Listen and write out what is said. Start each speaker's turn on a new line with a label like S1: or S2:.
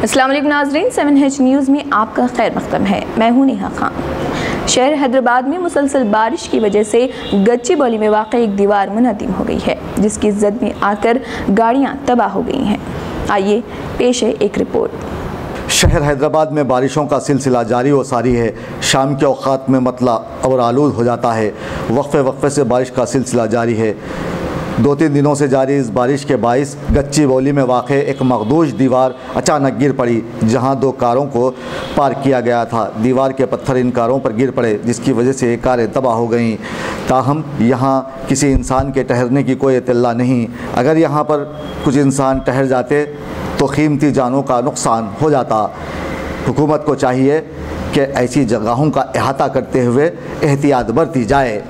S1: वालेकुम नाजरीन, seven H news में आपका खैर मकदम है। मैं हूँ नेहा खान। शहर हैदराबाद में मुसलसल बारिश की वजह से गच्ची बौली में वाक़ एक दीवार मुनहदिम हो गई है, जिसकी जद में आकर गाड़ियाँ तबाह हो गई हैं। आइए, पेश है एक रिपोर्ट।
S2: शहर हैदराबाद में बारिशों का सिलसिला जारी व सारी है। शाम के अवकात में मतला और आलूद हो जाता है। वक्फे वक्फे से बारिश का सिलसिला जारी है। दो तीन दिनों से जारी इस बारिश के बायस गच्ची बौली में वाक़ एक मखदूश दीवार अचानक गिर पड़ी, जहाँ दो कारों को पार किया गया था। दीवार के पत्थर इन कारों पर गिर पड़े, जिसकी वजह से ये कारें तबाह हो गईं। ताहम, यहाँ किसी इंसान के ठहरने की कोई इतला नहीं। अगर यहाँ पर कुछ इंसान ठहर जाते तो कीमती जानों का नुकसान हो जाता। हुकूमत को चाहिए कि ऐसी जगहों का अहाता करते हुए एहतियात बरती जाए।